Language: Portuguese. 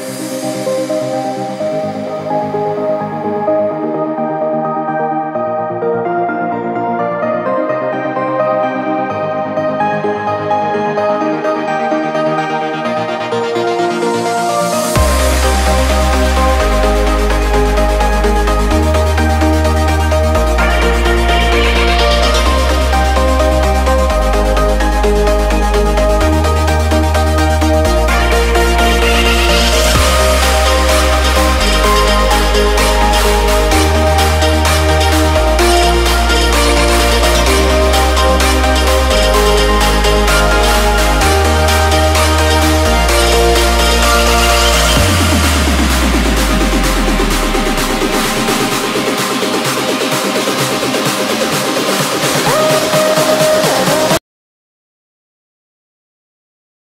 Música